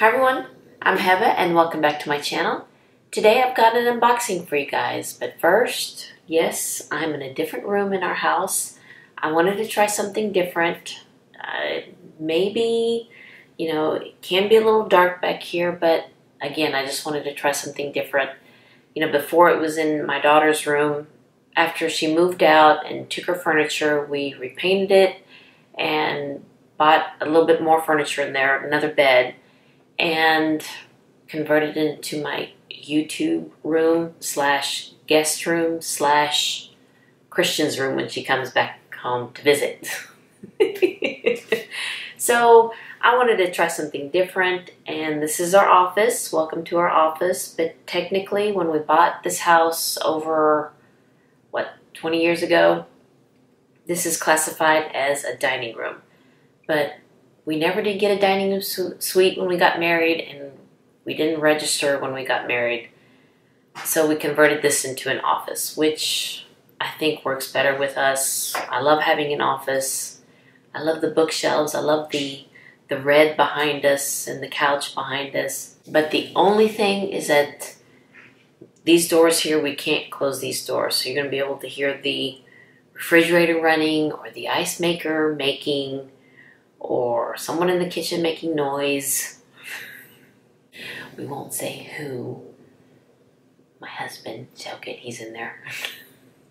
Hi everyone, I'm Heba and welcome back to my channel. Today I've got an unboxing for you guys, but first, yes, I'm in a different room in our house. I wanted to try something different. Uh, maybe, you know, it can be a little dark back here, but again, I just wanted to try something different. You know, before it was in my daughter's room. After she moved out and took her furniture, we repainted it and bought a little bit more furniture in there, another bed and converted it into my YouTube room slash guest room slash Christian's room when she comes back home to visit. so I wanted to try something different and this is our office. Welcome to our office. But technically when we bought this house over, what, 20 years ago, this is classified as a dining room. But we never did get a dining room suite when we got married, and we didn't register when we got married. So we converted this into an office, which I think works better with us. I love having an office. I love the bookshelves. I love the the red behind us and the couch behind us. But the only thing is that these doors here, we can't close these doors. So you're going to be able to hear the refrigerator running or the ice maker making or someone in the kitchen making noise. We won't say who. My husband, joking, he's in there.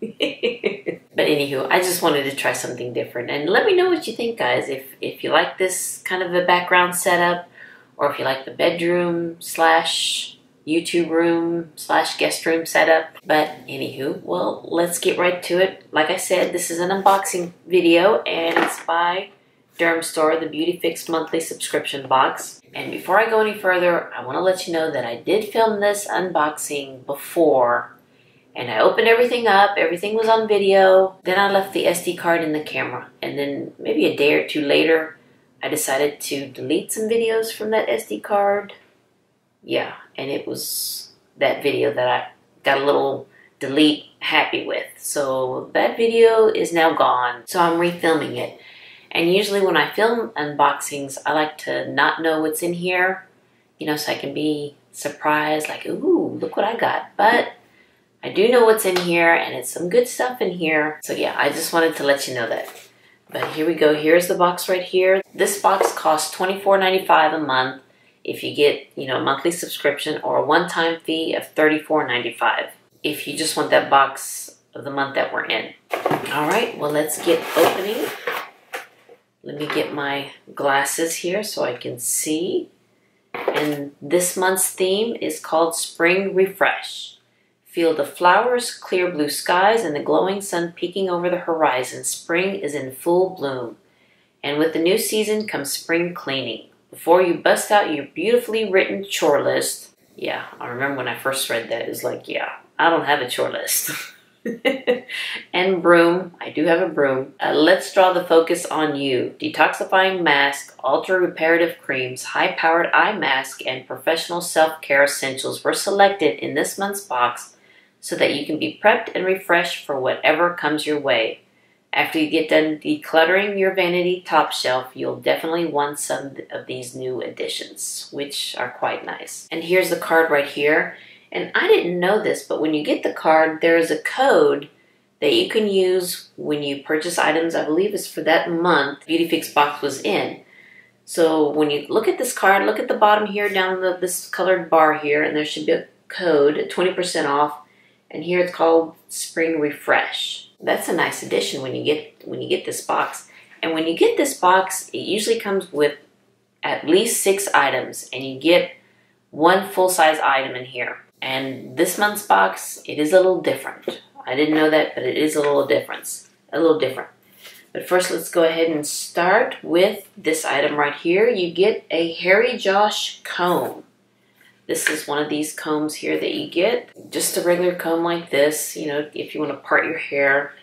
but anywho, I just wanted to try something different. And let me know what you think, guys. If, if you like this kind of a background setup, or if you like the bedroom slash YouTube room slash guest room setup. But anywho, well, let's get right to it. Like I said, this is an unboxing video and it's by Dermstore, the BeautyFix monthly subscription box. And before I go any further, I want to let you know that I did film this unboxing before and I opened everything up, everything was on video. Then I left the SD card in the camera. And then maybe a day or two later, I decided to delete some videos from that SD card. Yeah, and it was that video that I got a little delete happy with. So that video is now gone. So I'm refilming it. And usually when I film unboxings, I like to not know what's in here, you know, so I can be surprised, like, ooh, look what I got. But I do know what's in here, and it's some good stuff in here. So yeah, I just wanted to let you know that. But here we go. Here's the box right here. This box costs $24.95 a month if you get, you know, a monthly subscription or a one-time fee of $34.95 if you just want that box of the month that we're in. All right, well, let's get opening. Let me get my glasses here so I can see. And this month's theme is called Spring Refresh. Feel the flowers, clear blue skies, and the glowing sun peeking over the horizon. Spring is in full bloom. And with the new season comes spring cleaning. Before you bust out your beautifully written chore list, yeah, I remember when I first read that, it was like, yeah, I don't have a chore list. and broom. I do have a broom. Uh, let's draw the focus on you. Detoxifying mask, ultra reparative creams, high powered eye mask, and professional self care essentials were selected in this month's box so that you can be prepped and refreshed for whatever comes your way. After you get done decluttering your vanity top shelf, you'll definitely want some of these new additions, which are quite nice. And here's the card right here. And I didn't know this, but when you get the card, there is a code that you can use when you purchase items. I believe it's for that month BeautyFix box was in. So when you look at this card, look at the bottom here down the, this colored bar here, and there should be a code, 20% off. And here it's called Spring Refresh. That's a nice addition when you get when you get this box. And when you get this box, it usually comes with at least six items, and you get one full-size item in here. And this month's box, it is a little different. I didn't know that, but it is a little difference. A little different. But first, let's go ahead and start with this item right here. You get a Harry Josh comb. This is one of these combs here that you get. Just a regular comb like this, you know, if you want to part your hair.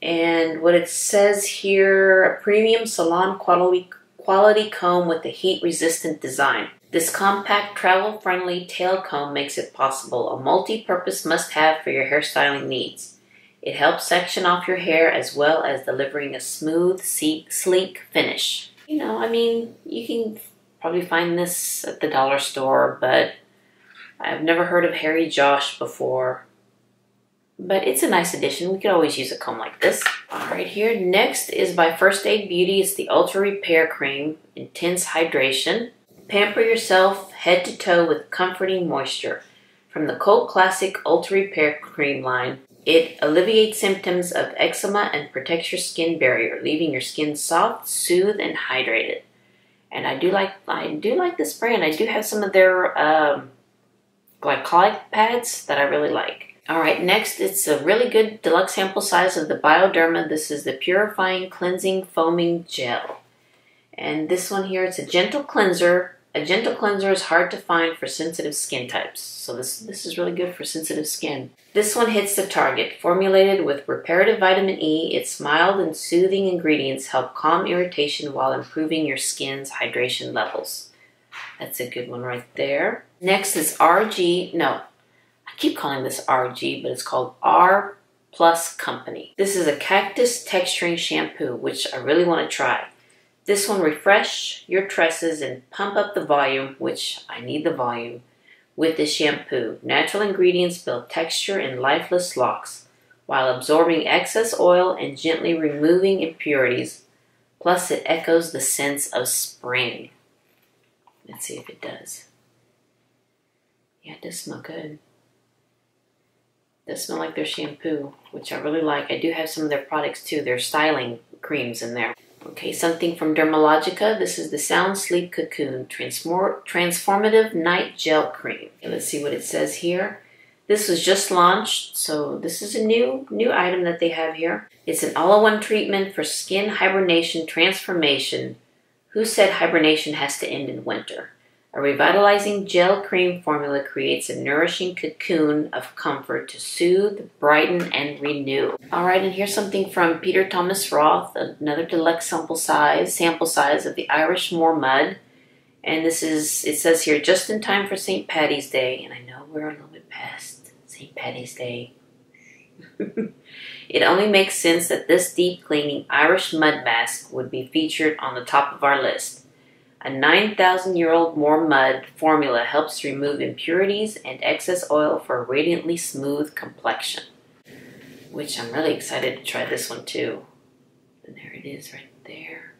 And what it says here, a premium salon quality, quality comb with a heat-resistant design. This compact, travel-friendly tail comb makes it possible, a multi-purpose must-have for your hairstyling needs. It helps section off your hair as well as delivering a smooth, sleek finish. You know, I mean, you can probably find this at the dollar store, but I've never heard of Harry Josh before. But it's a nice addition. We could always use a comb like this. All right, here. Next is by First Aid Beauty. It's the Ultra Repair Cream. Intense Hydration. Pamper yourself head to toe with comforting moisture. From the cult classic Ultra Repair Cream line, it alleviates symptoms of eczema and protects your skin barrier, leaving your skin soft, soothed, and hydrated. And I do like I do like this brand. I do have some of their um, glycolic pads that I really like. All right, next it's a really good deluxe sample size of the Bioderma. This is the Purifying Cleansing Foaming Gel. And this one here, it's a gentle cleanser. A gentle cleanser is hard to find for sensitive skin types. So this, this is really good for sensitive skin. This one hits the target. Formulated with reparative vitamin E, its mild and soothing ingredients help calm irritation while improving your skin's hydration levels. That's a good one right there. Next is RG, no, I keep calling this RG, but it's called R Plus Company. This is a cactus texturing shampoo, which I really want to try. This one refresh your tresses and pump up the volume, which I need the volume, with this shampoo. Natural ingredients build texture in lifeless locks while absorbing excess oil and gently removing impurities. Plus, it echoes the sense of spring. Let's see if it does. Yeah, it does smell good Does smell like their shampoo, which I really like. I do have some of their products too, their styling creams in there. Okay, something from Dermalogica. This is the Sound Sleep Cocoon Transform Transformative Night Gel Cream. Okay, let's see what it says here. This was just launched, so this is a new new item that they have here. It's an all-in-one treatment for skin hibernation transformation. Who said hibernation has to end in winter? A revitalizing gel cream formula creates a nourishing cocoon of comfort to soothe, brighten, and renew. All right, and here's something from Peter Thomas Roth, another deluxe sample size, sample size of the Irish Moor Mud. And this is, it says here, just in time for St. Patty's Day. And I know we're a little bit past St. Patty's Day. it only makes sense that this deep cleaning Irish mud mask would be featured on the top of our list. A 9,000 year old warm Mud formula helps remove impurities and excess oil for a radiantly smooth complexion. Which I'm really excited to try this one too. And there it is right there.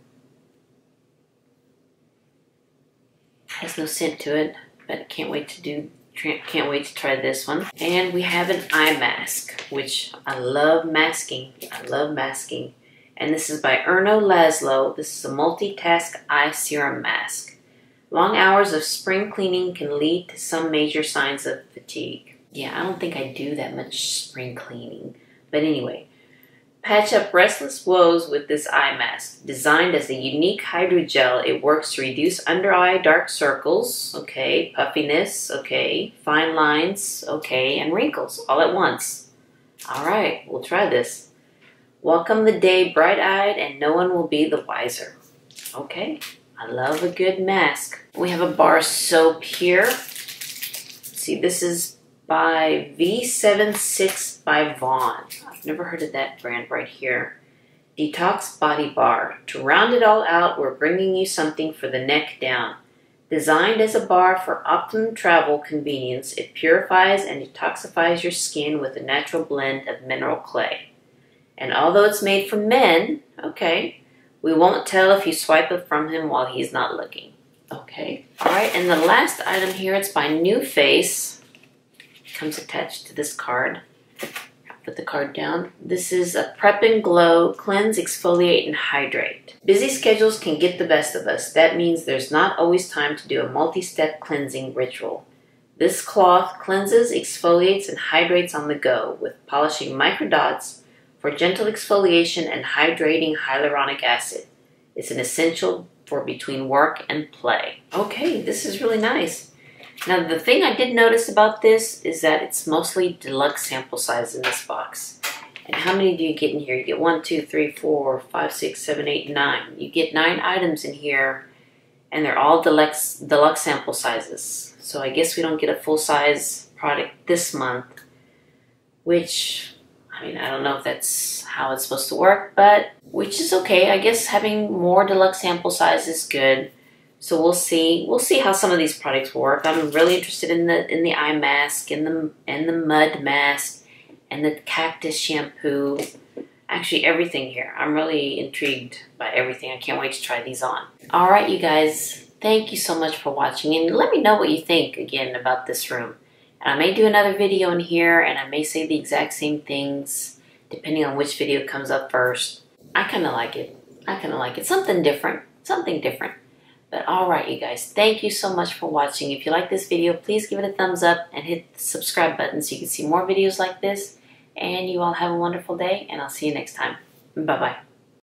Has no scent to it, but can't wait to do can't wait to try this one. And we have an eye mask, which I love masking. I love masking and this is by Erno Laszlo. This is a multitask eye serum mask. Long hours of spring cleaning can lead to some major signs of fatigue. Yeah, I don't think I do that much spring cleaning. But anyway, patch up restless woes with this eye mask. Designed as a unique hydrogel, it works to reduce under eye dark circles, okay, puffiness, okay, fine lines, okay, and wrinkles all at once. All right, we'll try this. Welcome the day bright eyed, and no one will be the wiser. Okay, I love a good mask. We have a bar soap here. See, this is by V76 by Vaughn. I've never heard of that brand right here. Detox Body Bar. To round it all out, we're bringing you something for the neck down. Designed as a bar for optimum travel convenience, it purifies and detoxifies your skin with a natural blend of mineral clay. And although it's made for men, okay, we won't tell if you swipe it from him while he's not looking. Okay. All right, and the last item here, it's by NuFace. Comes attached to this card. Put the card down. This is a Prep and Glow Cleanse, Exfoliate, and Hydrate. Busy schedules can get the best of us. That means there's not always time to do a multi-step cleansing ritual. This cloth cleanses, exfoliates, and hydrates on the go with polishing microdots for gentle exfoliation and hydrating hyaluronic acid. It's an essential for between work and play. Okay, this is really nice. Now the thing I did notice about this is that it's mostly deluxe sample size in this box. And how many do you get in here? You get one, two, three, four, five, six, seven, eight, nine. You get nine items in here, and they're all deluxe deluxe sample sizes. So I guess we don't get a full size product this month, which I mean, I don't know if that's how it's supposed to work, but which is okay. I guess having more deluxe sample size is good. So we'll see. We'll see how some of these products work. I'm really interested in the in the eye mask and the and the mud mask and the cactus shampoo. Actually, everything here. I'm really intrigued by everything. I can't wait to try these on. All right, you guys. Thank you so much for watching, and let me know what you think again about this room. And I may do another video in here, and I may say the exact same things depending on which video comes up first. I kind of like it. I kind of like it. Something different. Something different. But alright you guys, thank you so much for watching. If you like this video, please give it a thumbs up and hit the subscribe button so you can see more videos like this. And you all have a wonderful day and I'll see you next time. Bye-bye.